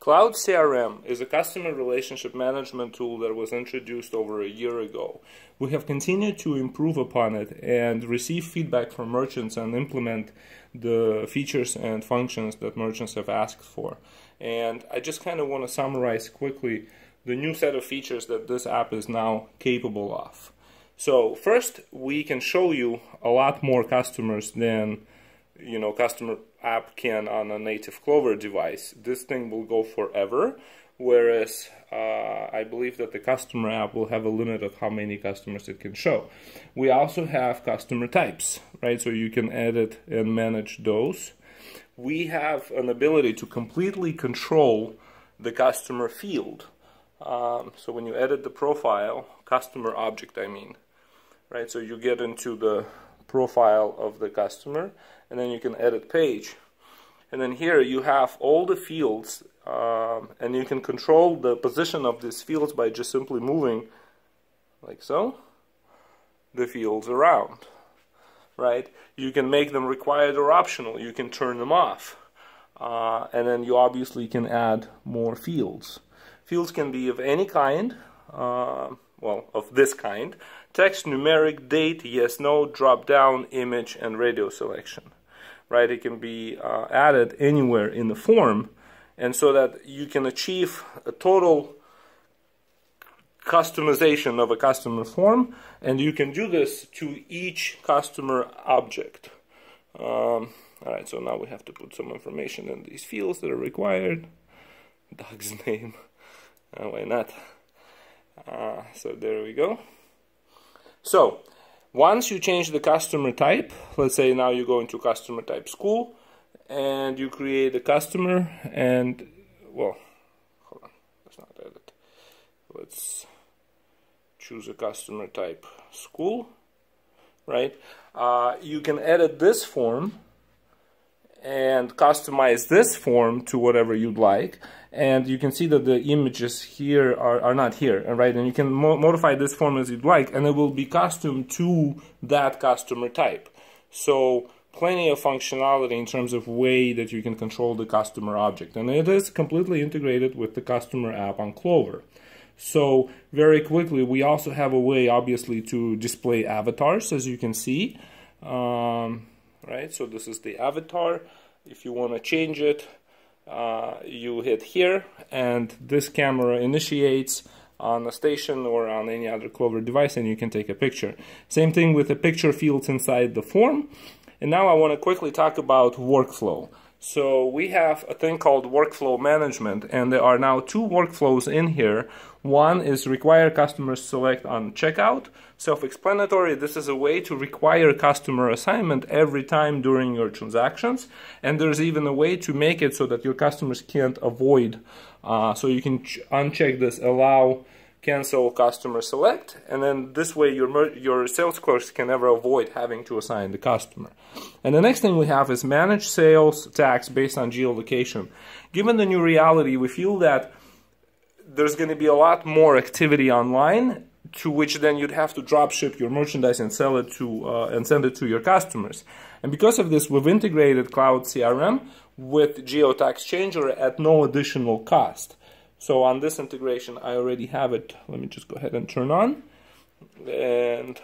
Cloud CRM is a customer relationship management tool that was introduced over a year ago. We have continued to improve upon it and receive feedback from merchants and implement the features and functions that merchants have asked for. And I just kind of want to summarize quickly the new set of features that this app is now capable of. So first, we can show you a lot more customers than you know customer app can on a native Clover device. This thing will go forever, whereas uh, I believe that the customer app will have a limit of how many customers it can show. We also have customer types, right? So you can edit and manage those. We have an ability to completely control the customer field. Um, so when you edit the profile, customer object, I mean, right? So you get into the profile of the customer and then you can edit page. And then here you have all the fields um, and you can control the position of these fields by just simply moving like so the fields around right? You can make them required or optional. You can turn them off. Uh, and then you obviously can add more fields. Fields can be of any kind uh, well of this kind text numeric date yes no drop down image and radio selection right? It can be uh, added anywhere in the form, and so that you can achieve a total customization of a customer form, and you can do this to each customer object. Um, all right, so now we have to put some information in these fields that are required. Dog's name. Uh, why not? Uh, so there we go. So once you change the customer type, let's say now you go into customer type school and you create a customer and, well, hold on, let's not edit. Let's choose a customer type school, right? Uh, you can edit this form and customize this form to whatever you'd like. And you can see that the images here are, are not here right? And you can mo modify this form as you'd like and it will be custom to that customer type. So plenty of functionality in terms of way that you can control the customer object and it is completely integrated with the customer app on Clover. So very quickly we also have a way obviously to display avatars as you can see. Um, right so this is the avatar if you want to change it uh, you hit here and this camera initiates on a station or on any other Clover device and you can take a picture. Same thing with the picture fields inside the form. And now I want to quickly talk about workflow. So we have a thing called workflow management and there are now two workflows in here. One is require customers select on checkout. Self-explanatory, this is a way to require customer assignment every time during your transactions. And there's even a way to make it so that your customers can't avoid. Uh, so you can uncheck this allow cancel customer select and then this way your your sales clerks can never avoid having to assign the customer. And the next thing we have is manage sales tax based on geolocation. Given the new reality we feel that there's going to be a lot more activity online to which then you'd have to drop ship your merchandise and sell it to uh, and send it to your customers. And because of this we've integrated cloud crm with geotax changer at no additional cost so on this integration, I already have it. Let me just go ahead and turn on. And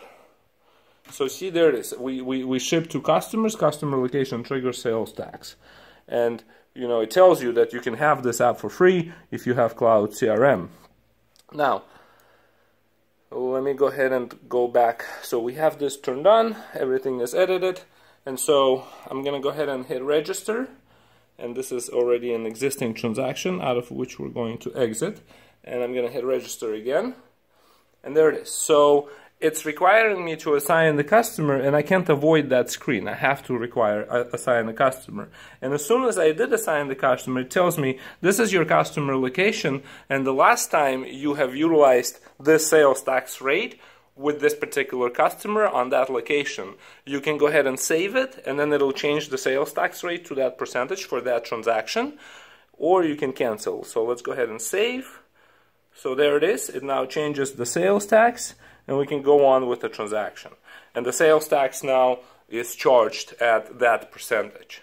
so see, there it is. We, we, we ship to customers, customer location trigger sales tax. And, you know, it tells you that you can have this app for free if you have Cloud CRM. Now, let me go ahead and go back. So we have this turned on, everything is edited. And so I'm going to go ahead and hit register and this is already an existing transaction out of which we're going to exit. And I'm going to hit register again. And there it is. So it's requiring me to assign the customer and I can't avoid that screen. I have to require uh, assign the customer. And as soon as I did assign the customer it tells me this is your customer location and the last time you have utilized this sales tax rate with this particular customer on that location. You can go ahead and save it and then it'll change the sales tax rate to that percentage for that transaction or you can cancel. So let's go ahead and save. So there it is. It now changes the sales tax and we can go on with the transaction. And the sales tax now is charged at that percentage.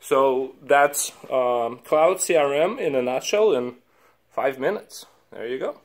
So that's um, Cloud CRM in a nutshell in five minutes. There you go.